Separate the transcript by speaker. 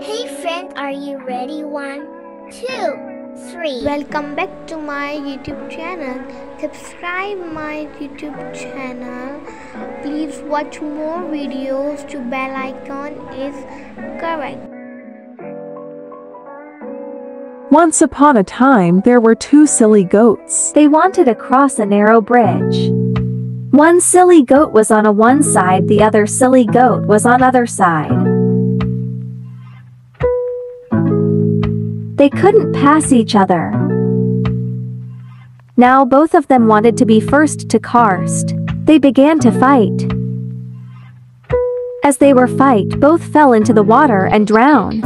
Speaker 1: Hey friend, are you ready? One, two, three.
Speaker 2: Welcome back to my YouTube channel. Subscribe my YouTube channel. Please watch more videos. To bell icon is correct.
Speaker 3: Once upon a time there were two silly goats.
Speaker 4: They wanted to cross a narrow bridge. One silly goat was on a one side, the other silly goat was on other side. They couldn't pass each other. Now both of them wanted to be first to karst. They began to fight. As they were fight, both fell into the water and drowned.